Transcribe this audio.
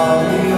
Hallelujah.